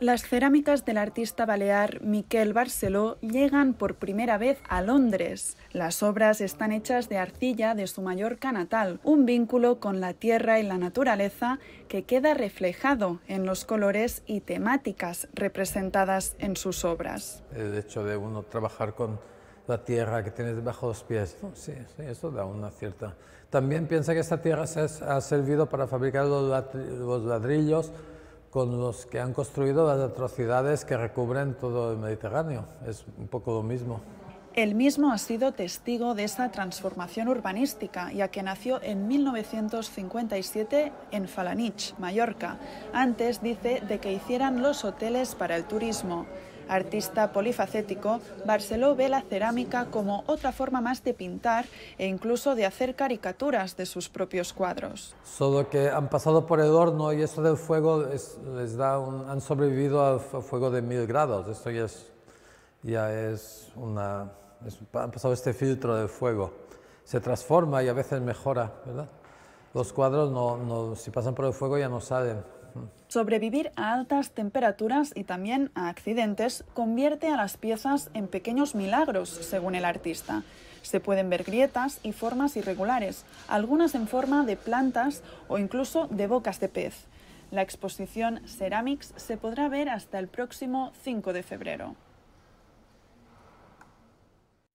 Las cerámicas del artista balear Miquel Barceló llegan por primera vez a Londres. Las obras están hechas de arcilla de su Mallorca natal, un vínculo con la tierra y la naturaleza que queda reflejado en los colores y temáticas representadas en sus obras. El hecho de uno trabajar con la tierra que tienes debajo de los pies, sí, sí, eso da una cierta... También piensa que esta tierra se ha servido para fabricar los ladrillos con los que han construido las atrocidades que recubren todo el Mediterráneo. Es un poco lo mismo. Él mismo ha sido testigo de esa transformación urbanística, ya que nació en 1957 en Falanich, Mallorca. Antes, dice, de que hicieran los hoteles para el turismo. Artista polifacético, Barceló ve la cerámica como otra forma más de pintar e incluso de hacer caricaturas de sus propios cuadros. Solo que han pasado por el horno y eso del fuego les da han sobrevivido al fuego de mil grados. Esto ya es, ya es una... han pasado este filtro del fuego. Se transforma y a veces mejora, ¿verdad? Los cuadros, no, no, si pasan por el fuego, ya no salen. Sobrevivir a altas temperaturas y también a accidentes convierte a las piezas en pequeños milagros, según el artista. Se pueden ver grietas y formas irregulares, algunas en forma de plantas o incluso de bocas de pez. La exposición Ceramics se podrá ver hasta el próximo 5 de febrero.